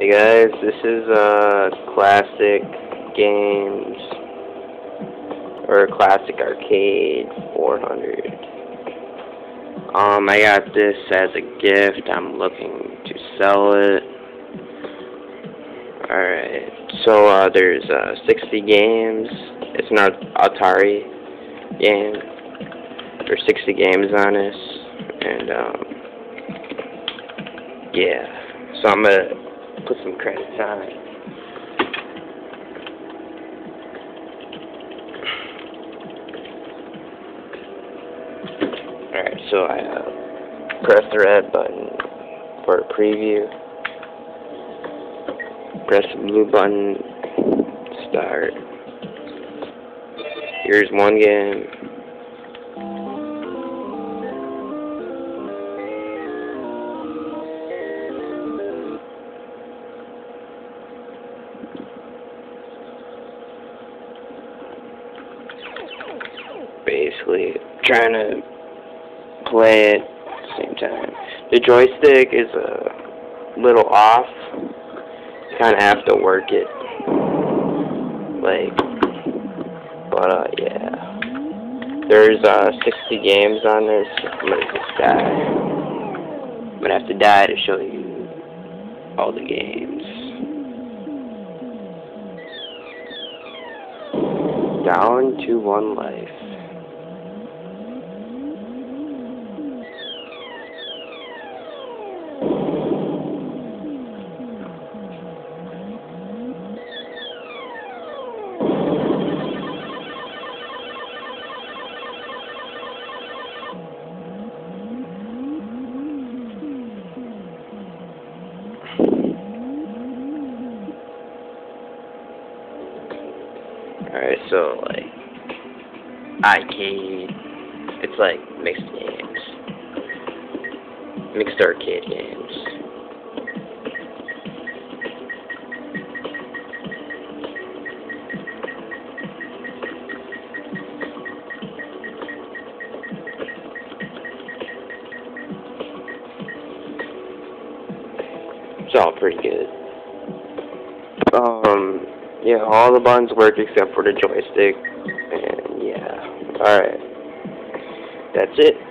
Hey guys, this is uh classic games or classic arcade 400. Um, I got this as a gift. I'm looking to sell it. Alright, so uh, there's uh, 60 games. It's an Atari game. There's 60 games on this, and um, yeah. So I'm gonna put some credits on it. Alright, so I uh, press the red button for a preview. Press the blue button, start. Here's one game. Basically trying to play it at the same time. The joystick is a little off. Kind of have to work it. Like, but uh, yeah. There's uh 60 games on this. I'm gonna just die. I'm gonna have to die to show you all the games. Down to one life. Alright, so like arcade it's like mixed games. Mixed arcade games. It's all pretty good. Yeah, all the buttons work except for the joystick. And yeah. Alright. That's it.